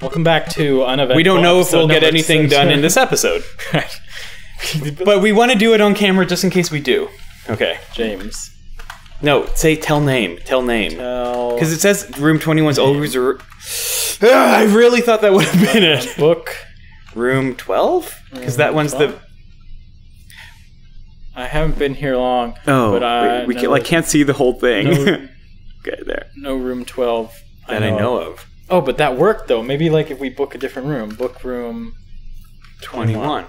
Welcome back to uneventful. We don't know if we'll get anything done in this episode, but we want to do it on camera just in case we do. Okay. James. No, say tell name. Tell name. Because it says room 21's always. A... Ah, I really thought that would have been it. book. Room 12? Because that one's the. I haven't been here long. Oh, but I we, we know- can, like can't see the whole thing. No. okay, there. no room twelve. That I know of. Oh, but that worked though. Maybe like if we book a different room, book room. 21.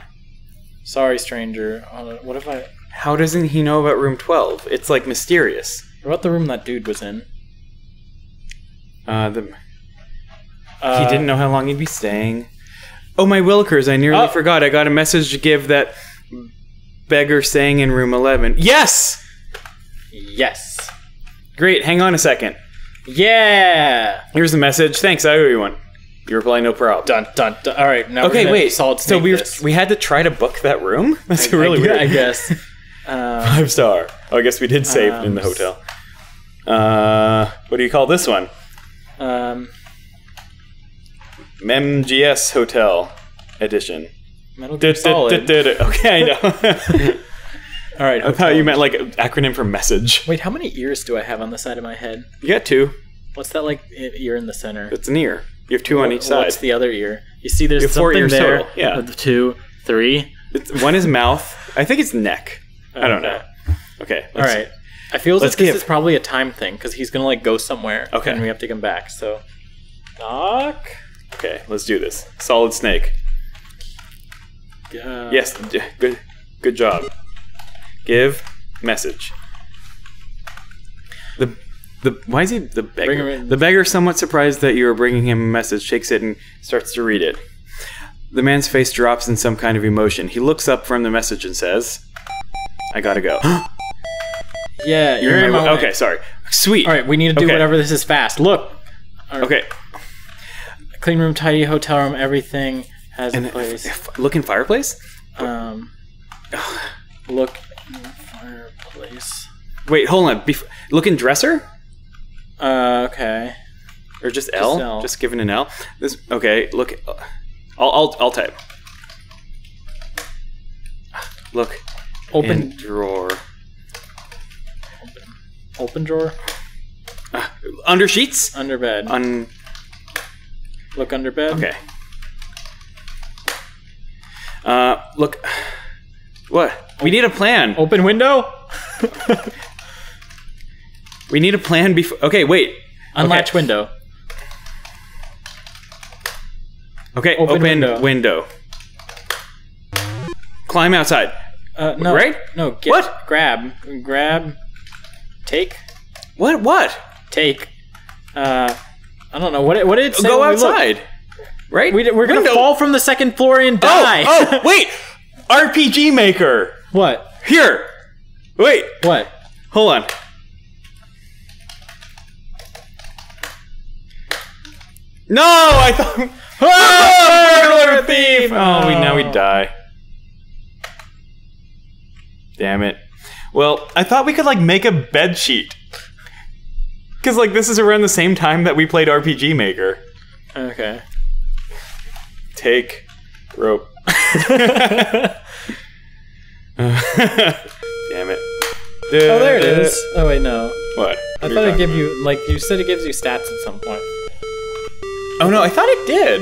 Sorry, stranger. Uh, what if I? How doesn't he know about room 12? It's like mysterious. What about the room that dude was in? Uh, the, Uh, he didn't know how long he'd be staying. Oh, my Wilkers, I nearly Oh. forgot. I got a message to give that beggar staying in room 11. Yes! Yes. Great, hang on a second. Yeah. Here's the message. Thanks, I owe you one. You reply, no problem. Dun dun. dun. All right. Now. Okay, wait. Solid so we were, we had to try to book that room? That's I- really I, weird. I guess. Uh, Five star. Oh, I guess we did save it in the Um, hotel. Uh, what do you call this one? um, MGS Hotel Edition. Metal Gear Solid. Okay, I know. All right. I thought you meant like an acronym for message. Wait, how many ears do I have on the side of my head? You got two. What's that like ear in the center? It's an ear. You have two on each side. What's the other ear? You see, there's You four something ears there. total, yeah. Two, three. It's, one is mouth. I think it's neck. I don't know. Okay. All right. I feel as if this give- is probably a time thing because he's gonna like go somewhere. Okay. And we have to come back. So, knock. Okay, let's do this. Solid snake. Uh, Yes. Good. Good job. Give message. The the why is he the beggar? The beggar, somewhat surprised that you are bringing him a message, takes it and starts to read it. The man's face drops in some kind of emotion. He looks up from the message and says, "I gotta go." Yeah. You're, You're in my- my way. okay, sorry. Sweet. All right. We need to do Okay. whatever this is fast. Look. Okay. Clean room, tidy hotel room. Everything has And a place. f- look in fireplace. Um. look. in Fireplace. Wait, hold on. Bef- look in dresser Uh. Okay. or just L? L. Just given an L. This okay. Look. I'll I'll, I'll type. Look Open. in drawer. Open drawer. Under sheets? Under bed. Un Look under bed. okay. Look what? We need a plan. Open window. We need a plan before Okay, wait. Unlatch Okay. window. Okay, Open open, window. window. Climb outside. Uh, no. Right? No. Get, What? Grab. Grab. Take. What? What? Take. Uh, I don't know. What, what did it say? Go outside. Right? We, we're gonna fall from the second floor and oh, die. Oh, oh, wait. RPG Maker. what? Here. Wait. What? Hold on. No, I thought. Oh, burglar thief! Oh, we now we oh. die. Damn it. Well, I thought we could like make a bed sheet. Cause like this is around the same time that we played RPG Maker. Okay. Take rope. Damn it. Oh, there it is. Oh wait, no. What? I thought it gave you like you said it gives you stats at some point. Oh no, I thought it did.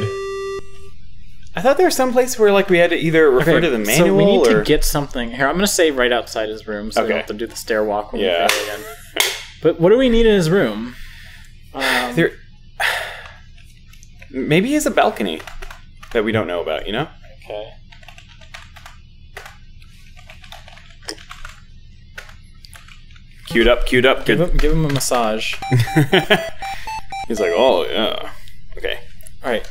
I thought there was some place where like we had to either refer to the manual so we need or to get something. Here, I'm gonna save right outside his room, so we don't have to do the stair walk when Yeah. we fail again. But what do we need in his room? Um, there. Maybe he has a balcony that we don't know about. You know? okay. Queued up, queued up. Give him, give him a massage. He's like, oh yeah. Okay. All right.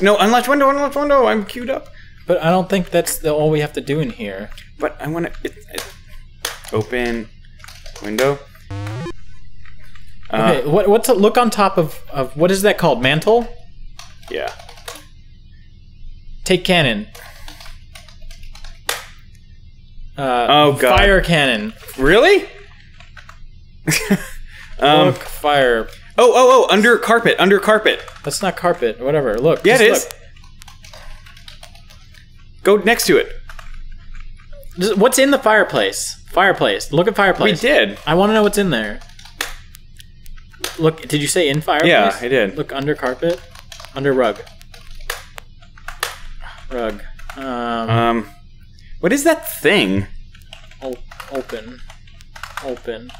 No, unlatch window, unlatch window. I'm queued up. But I don't think that's the, all we have to do in here. But I want to open window. Uh, Okay, what what's a look on top of, of what is that called? Mantle? Yeah. Take cannon. Uh, Oh, God. Fire cannon. Really? um, Look, fire. oh, oh, oh, under carpet, under carpet. That's not carpet. Whatever. Look. Yeah, it is. Go next to it. Just- What's in the fireplace? Fireplace. Look at fireplace. We did. I want to know what's in there. Look. Did you say in fireplace? Yeah, I did. Look under carpet. Under rug. Rug. Um. Um, what is that thing? open. Open.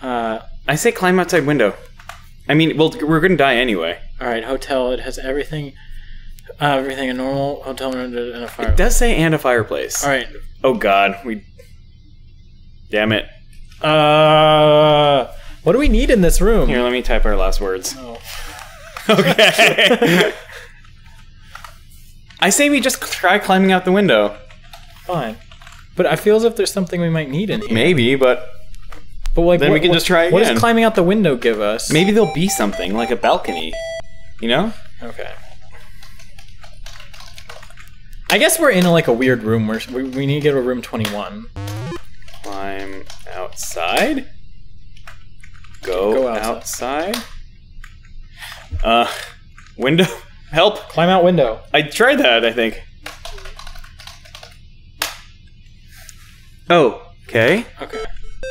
Uh. I say climb outside window. I mean, well, we're gonna die anyway. All right. Hotel. It has everything. Uh, everything a normal hotel room and a fire. It does say and a fireplace. All right. Oh God, we. Damn it. Uh. What do we need in this room? Here, let me type our last words. Oh. Okay. I say we just try climbing out the window. Fine. But I feel as if there's something we might need in here. Maybe, but But like, Then what- we can what- just try again. What does climbing out the window give us? maybe there'll be something like a balcony. You know? Okay. I guess we're in like a weird room where we, we need to get to room 21. Climb outside. Go, Go outside. Uh, window. Help! Climb out window. I tried that. I think. Oh. Okay. Okay.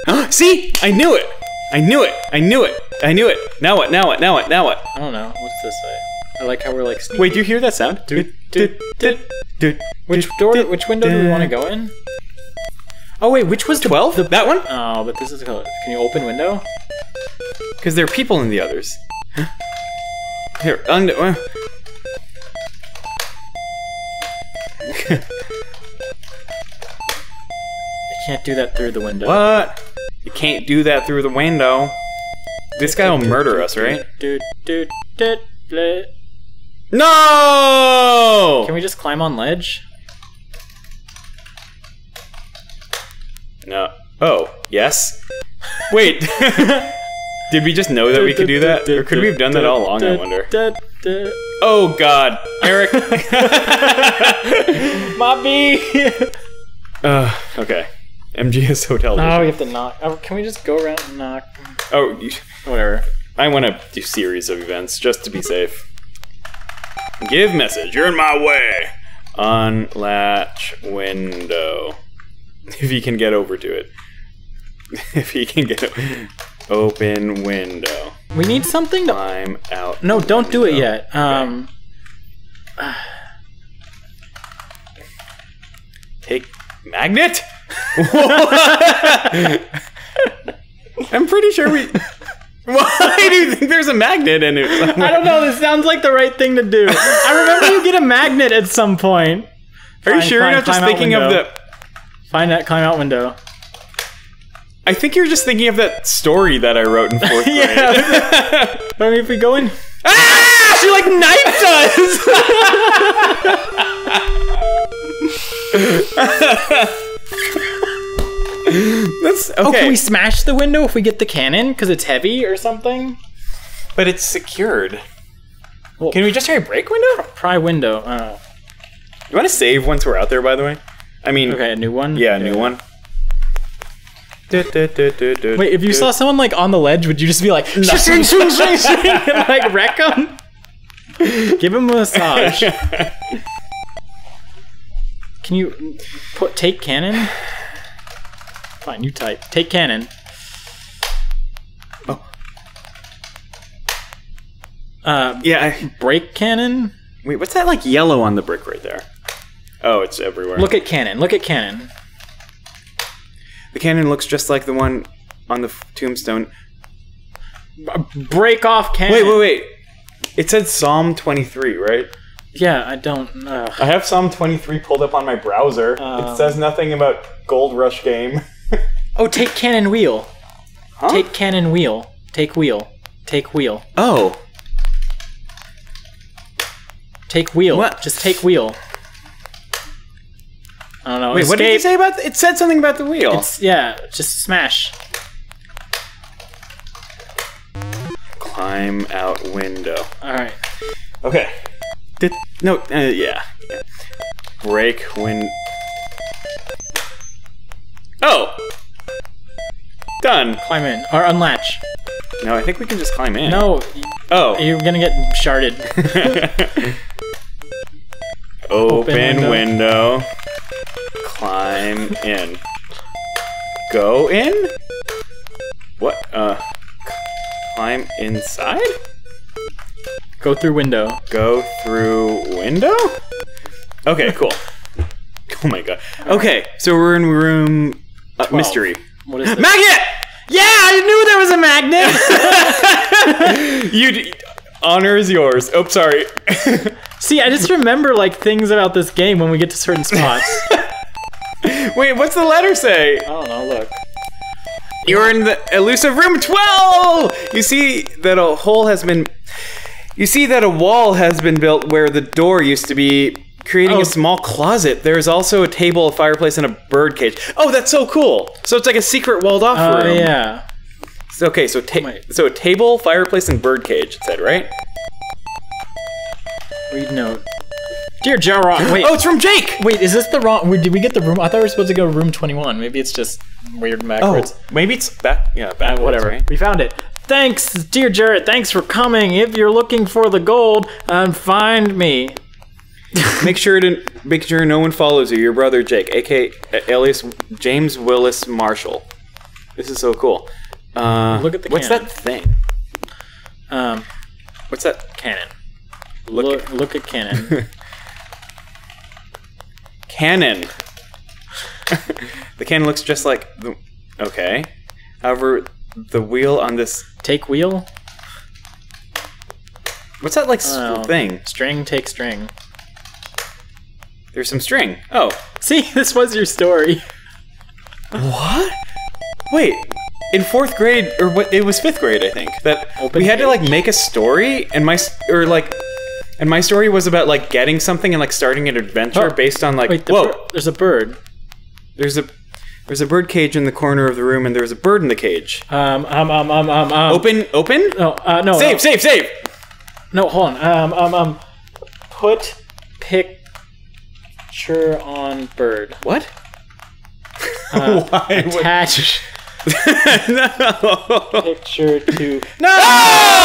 See, I knew it. I knew it. I knew it. I knew it. Now what? Now what? Now what? Now what? I don't know. What's this say? I like how we're like sneaking. Wait, do you hear that sound? Doot, doot, doot. Which door? Which window do we want to go in? Oh wait, which was Twelve? The, that one? oh, but this is can you open window? Because there are people in the others. Here, under. Uh, I can't do that through the window. what? You can't do that through the window. This guy will murder us, right? No! Can we just climb on ledge? No. Oh, yes. Wait. Did we just know that we could do that? Or could we have done that all along, I wonder? Oh god. Eric. Bobby! uh, okay. MGS Hotel. Oh, we have to knock. Oh, can we just go around and knock? Oh, you, Whatever. I want to do series of events just to be safe. Give message. You're in my way. Unlatch window. If he can get over to it. if he can get open window. We need something to. Climb out. No, don't do it yet. Um, Take magnet. I'm pretty sure we. Why do you think there's a magnet in it? I don't know. This sounds like the right thing to do. I remember you get a magnet at some point. Are you sure fine, you're not just thinking of the? Find that climb out window. I think you're just thinking of that story that I wrote in fourth grade. Yeah. I mean, if we go in. ah! She like knifed us. That's okay, Oh, can we smash the window if we get the cannon because it's heavy or something? but it's secured. Well, Can we just try a break window? pry window? Uh, You want to save once we're out there? By the way, I mean, okay, a new one. yeah, a new one. Wait, if you saw someone like on the ledge, would you just be like, and like wreck them? Give him a massage. Can you put take cannon? Fine, you type take cannon. Oh. Uh, yeah. I, break cannon. wait, what's that like yellow on the brick right there? Oh, it's everywhere. Look at cannon. Look at cannon. The cannon looks just like the one on the f- tombstone. Break off cannon. Wait, wait, wait. It said Psalm 23, right? Yeah, I don't. know. I have Psalm 23 pulled up on my browser. Um, it says nothing about Gold Rush game. oh, take cannon wheel. Huh? Take cannon wheel. Take wheel. Take wheel. Oh. Take wheel. What? Just take wheel. I don't know. Wait, what did you say about the, It said something about the wheel. It's, yeah, just smash. Climb out window. All right. Okay. Did, no, uh, yeah. Break win. Oh! done. Climb in or unlatch. No, I think we can just climb in. No, Oh. you're gonna get sharded. Open window. window. Climb in. Go in? What? Uh. Climb inside? Go through window. Go through window? Okay, cool. oh my god. Okay, so we're in room uh, mystery. What is this? Magnet! yeah, I knew there was a magnet. You honor is yours. Oh, sorry. See, I just remember like things about this game when we get to certain spots. Wait, what's the letter say? I don't know. Look. You're in the elusive room 12! You see that a hole has been. You see that a wall has been built where the door used to be, creating Oh. a small closet. There's also a table, a fireplace, and a bird cage. Oh, that's so cool! So it's like a secret walled off Oh room. yeah. So- Okay, so so a table, fireplace, and bird cage. It said right. Read note. Dear Jerrod, wait. Oh, it's from Jake. Wait, is this the wrong? Did we get the room? I thought we were supposed to go room twenty-one. Maybe it's just weird Oh, backwards. maybe it's back. Yeah, back. Uh, whatever. We found it. Thanks, dear Jerrod. Thanks for coming. If you're looking for the gold, um, find me. make sure to make sure no one follows you. Your brother Jake, aka alias James Wilson Marshall. This is so cool. Uh, Look at the what's cannon. that thing? Um, What's that? cannon. Look, Look, look at cannon. cannon. the cannon looks just like the. Okay. However, the wheel on this. take wheel. What's that like Oh. thing? String, take string. There's some string. Oh, See, this was your story. what? Wait. In fourth grade, or what? It was fifth grade, I think. That Open we had to like make a story, and my or like, and my story was about like getting something and like starting an adventure Oh, based on like. Wait, the whoa, there's a bird. there's a there's a bird cage in the corner of the room, and there's a bird in the cage. Um, um, um, um, um, um. Open, open. No, uh, no. Save, no. save, save. No, hold on. Um, um, um. Put picture on bird. What? Uh, Why? Attach no. picture to no!